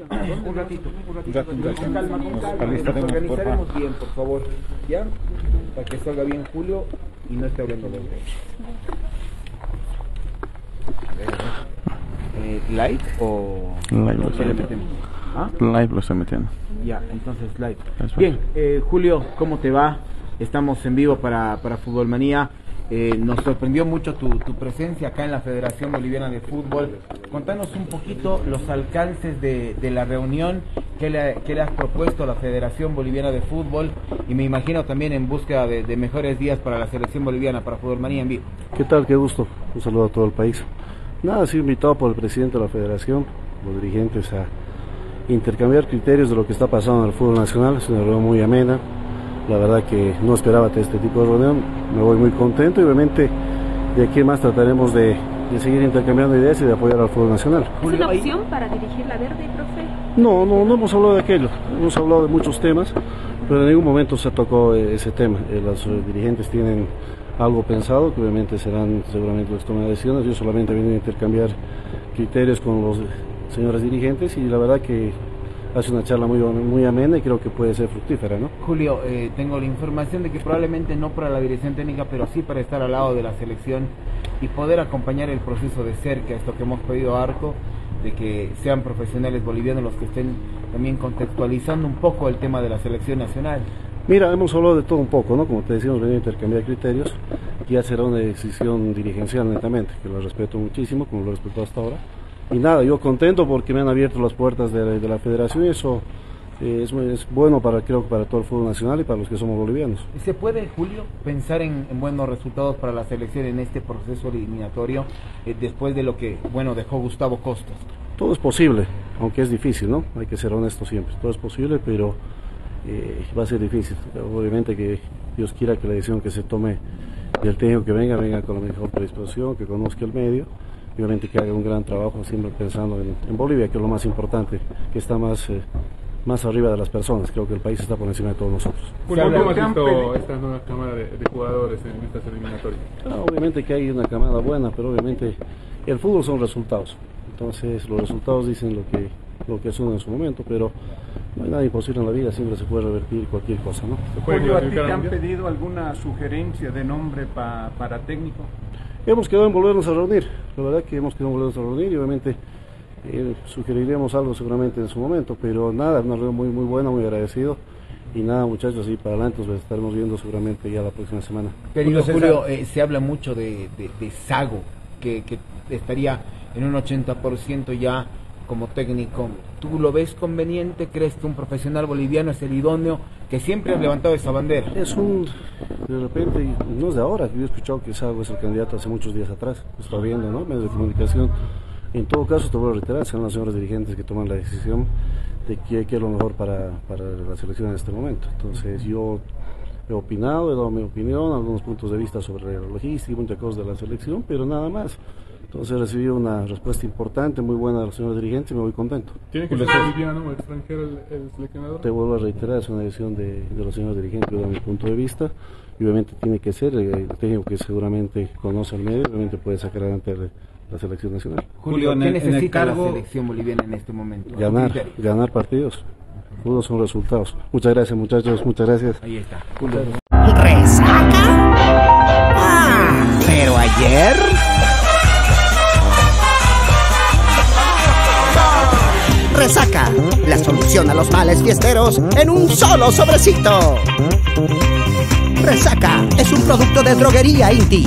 Un ratito, un ratito, Un ratito, con calma, con calma. Nos organizaremos bien, por favor, ¿ya? Para que salga bien Julio y no esté hablando de eh, ¿Live o Live, o qué sí. le metemos? ¿Ah? Live lo estoy metiendo. Ya, entonces live. Bien, eh, Julio, ¿cómo te va? Estamos en vivo para, para Fútbol Manía. Eh, nos sorprendió mucho tu, tu presencia acá en la Federación Boliviana de Fútbol. Contanos un poquito los alcances de, de la reunión que le, que le has propuesto a la Federación Boliviana de Fútbol y me imagino también en búsqueda de, mejores días para la selección boliviana, para Fútbol Manía en vivo. ¿Qué tal? Qué gusto. Un saludo a todo el país. Nada, sí invitado por el presidente de la federación, los dirigentes a intercambiar criterios de lo que está pasando en el fútbol nacional. Es una reunión muy amena. La verdad que no esperaba este tipo de reunión. Me voy muy contento y obviamente de aquí en más trataremos de, de seguir intercambiando ideas y de apoyar al fútbol nacional. ¿Es una opción para dirigir la verde, profe? No, no, no hemos hablado de aquello. Hemos hablado de muchos temas, pero en ningún momento se tocó eh, ese tema. Eh, Los eh, dirigentes tienen algo pensado, que obviamente serán seguramente los que tomen decisiones. Yo solamente vine a intercambiar criterios con los señores dirigentes y la verdad que hace una charla muy, muy amena y creo que puede ser fructífera, ¿no? Julio, eh, tengo la información de que probablemente no para la dirección técnica, pero sí para estar al lado de la selección y poder acompañar el proceso de cerca, esto que hemos pedido a Arco, de que sean profesionales bolivianos los que estén también contextualizando un poco el tema de la selección nacional. Mira, hemos hablado de todo un poco, ¿no? Como te decíamos, venir a intercambiar criterios. Ya será una decisión dirigencial netamente, que lo respeto muchísimo, como lo he respetado hasta ahora. Y nada, yo contento porque me han abierto las puertas de, la- de la federación y eso eh, es, bueno para, creo que para todo el fútbol nacional y para los que somos bolivianos. ¿Se puede, Julio, pensar en, en buenos resultados para la selección en este proceso eliminatorio eh, después de lo que, bueno, dejó Gustavo Costas? Todo es posible, aunque es difícil, ¿no? Hay que ser honesto siempre. Todo es posible, pero eh, va a ser difícil. Obviamente que Dios quiera que la decisión que se tome del técnico que venga, venga con la mejor predisposición, que conozca el medio y obviamente que haga un gran trabajo siempre pensando en, en Bolivia, que es lo más importante, que está más, eh, más arriba de las personas. Creo que el país está por encima de todos nosotros. ¿cómo has visto esta nueva cámara de, de jugadores en estas eliminatorias? Ah, obviamente que hay una camada buena, pero obviamente el fútbol son resultados. Entonces los resultados dicen lo que lo que son en su momento, pero no hay nada imposible en la vida, siempre se puede revertir cualquier cosa, ¿no? ¿Se puede Julio, ¿a ti clasificar te han pedido alguna sugerencia de nombre pa- para técnico? Hemos quedado en volvernos a reunir, la verdad que hemos quedado en volvernos a reunir y obviamente eh, sugeriremos algo seguramente en su momento, pero nada, una reunión muy muy buena, muy agradecido. Y nada muchachos, así para adelante nos estaremos viendo seguramente ya la próxima semana. Querido Julio eh, se habla mucho de, de, de Sago, que, que estaría en un 80% ya como técnico. ¿Tú lo ves conveniente? ¿Crees que un profesional boliviano es el idóneo? Que siempre ha levantado esa bandera. Es un, de repente, no es de ahora, yo he escuchado que Sago es el candidato hace muchos días atrás, está viendo, ¿no? Medios de comunicación. En todo caso, te voy a reiterar, serán los señores dirigentes que toman la decisión de qué, es lo mejor para, para la selección en este momento. Entonces, yo he opinado, he dado mi opinión, algunos puntos de vista sobre la logística muchas cosas de la selección, pero nada más. Entonces, he recibido una respuesta importante, muy buena de los señores dirigentes y me voy contento. ¿Tiene que ser boliviano o extranjero el, el seleccionador? Te vuelvo a reiterar, es una decisión de, de los señores dirigentes, desde mi punto de vista, y obviamente tiene que ser el técnico que seguramente conoce el medio, obviamente puede sacar adelante la, la selección nacional. Julio, en ¿qué el- en el necesita cargo- la selección boliviana en este momento? Ganar, ganar partidos. Todos son resultados. Muchas gracias, muchachos, muchas gracias. Ahí está. Julio. ¿Resaca? Ah, pero ayer. A los males fiesteros en un solo sobrecito. Resaca es un producto de droguería Inti.